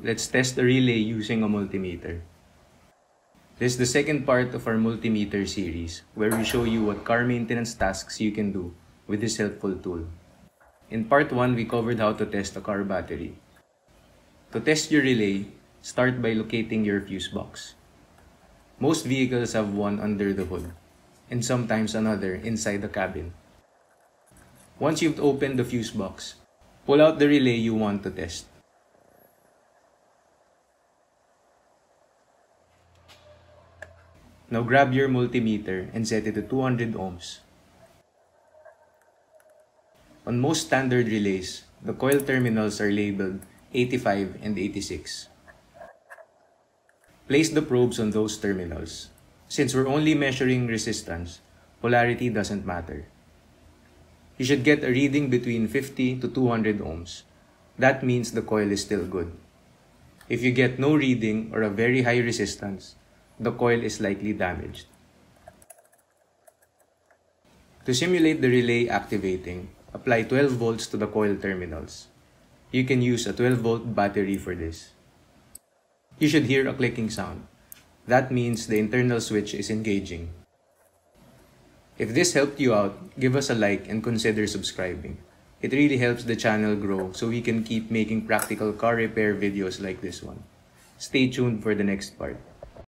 Let's test the relay using a multimeter. This is the second part of our multimeter series where we show you what car maintenance tasks you can do with this helpful tool. In part 1, we covered how to test a car battery. To test your relay, start by locating your fuse box. Most vehicles have one under the hood and sometimes another inside the cabin. Once you've opened the fuse box, pull out the relay you want to test. Now grab your multimeter and set it to 200 ohms. On most standard relays, the coil terminals are labeled 85 and 86. Place the probes on those terminals. Since we're only measuring resistance, polarity doesn't matter. You should get a reading between 50 to 200 ohms. That means the coil is still good. If you get no reading or a very high resistance, the coil is likely damaged. To simulate the relay activating, apply 12 volts to the coil terminals. You can use a 12 volt battery for this. You should hear a clicking sound. That means the internal switch is engaging. If this helped you out, give us a like and consider subscribing. It really helps the channel grow so we can keep making practical car repair videos like this one. Stay tuned for the next part.